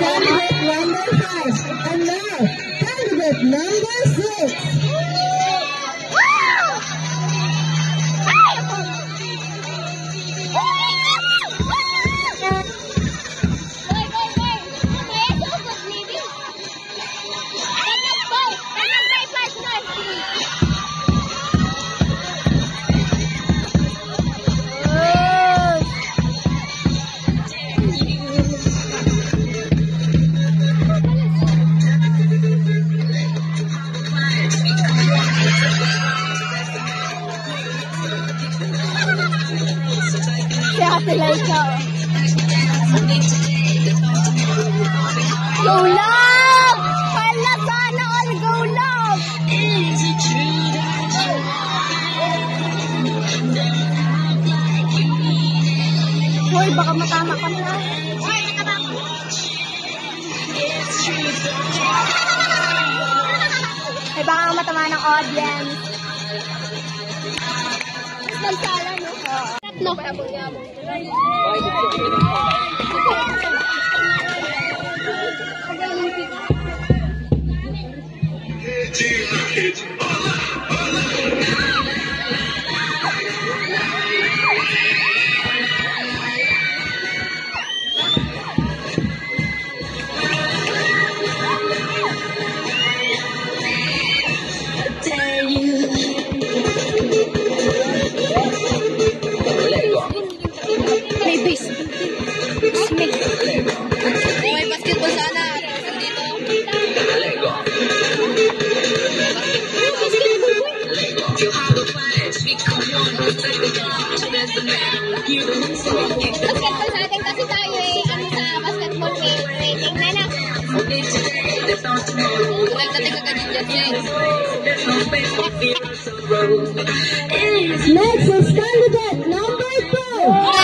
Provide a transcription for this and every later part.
Candidate number five. And now, candidate number six. Hoy, baka matama ka na. Matama ka. Ay, baka matama ng audience. Nagsala, no? Oo. Tatlo. May Next is candidate number four.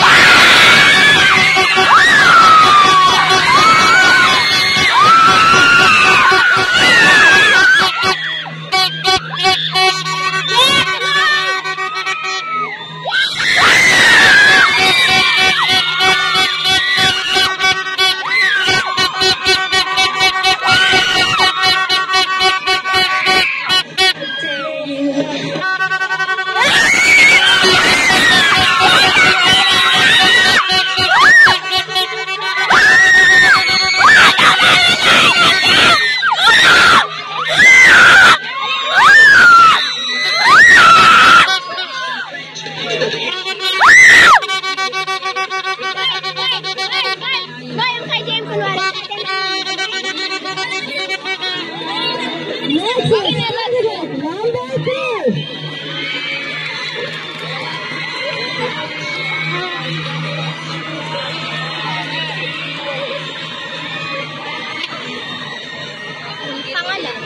Pangalan.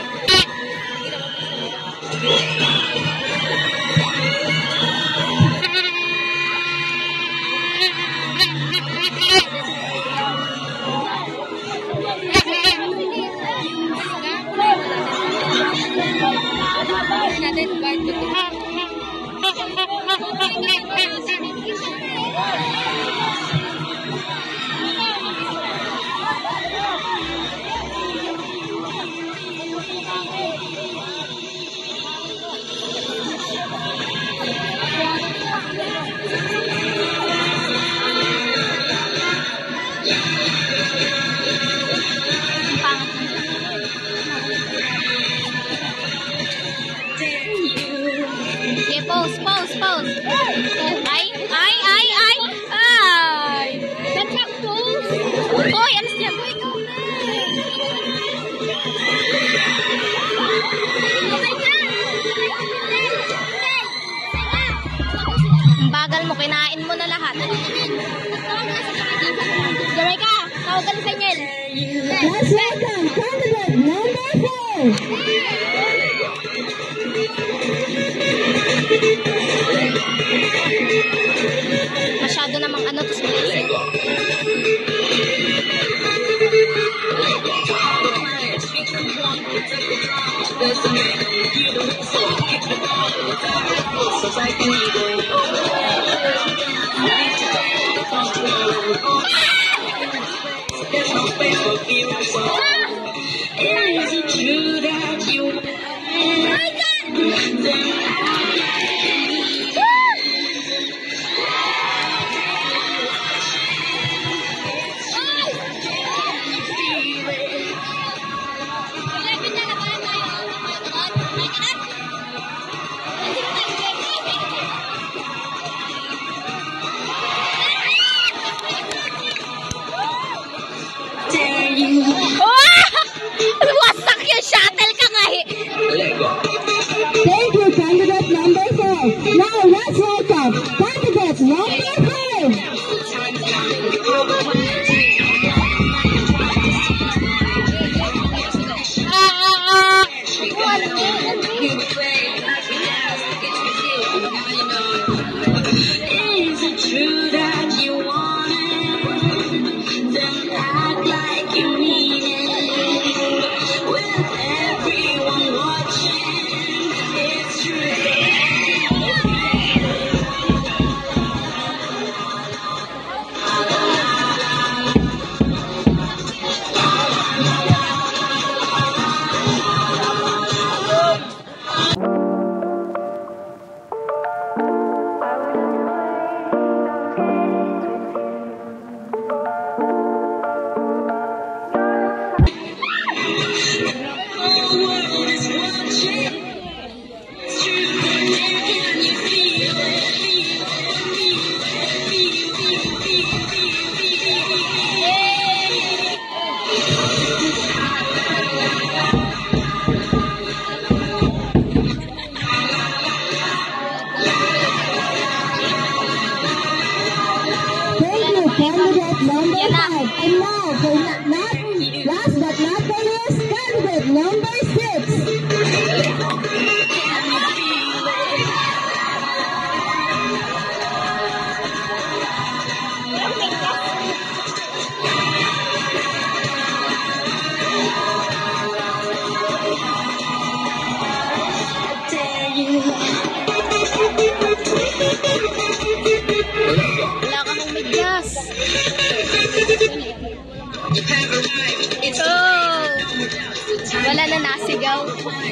Ya? Masyado namang ano to sa. Ah!